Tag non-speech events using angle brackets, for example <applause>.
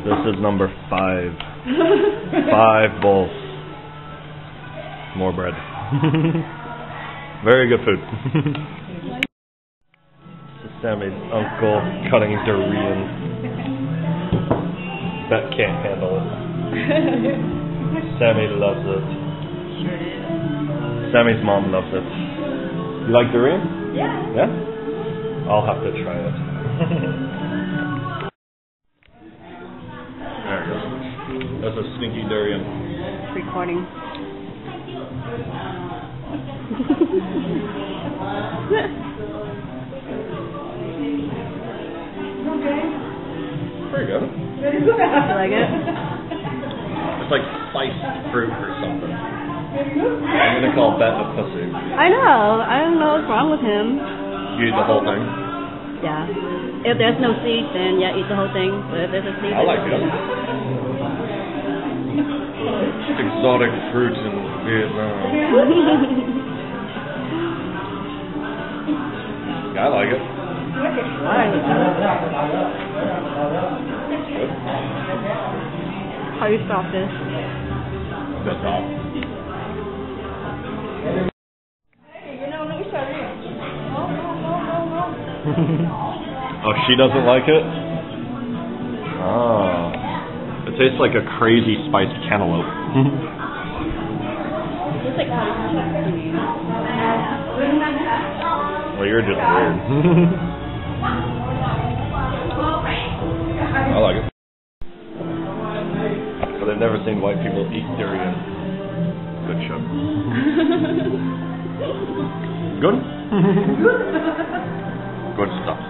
This is number five. <laughs> Five bowls. More bread. <laughs> Very good food. <laughs> this is Sammy's uncle cutting durian. Bet can't handle it. Sammy loves it. Sammy's mom loves it. You like durian? Yeah. Yeah? I'll have to try it. it That's a sneaky durian. Recording. Pretty good. you like it? It's like spiced fruit or something. I'm gonna call Bet a pussy. I know. I don't know what's wrong with him. You eat the whole thing. Yeah. If there's no seed, then yeah, eat the whole thing. But if there's a seed, I like it. Exotic fruits in Vietnam. <laughs> Yeah, I like it. Good. How you stop this? That's <laughs> all. oh, she doesn't like it? Oh. It tastes like a crazy spiced cantaloupe. <laughs> well, you're just weird. <laughs> I like it. But I've never seen white people eat durian. Good show. <laughs> Good? Good stuff.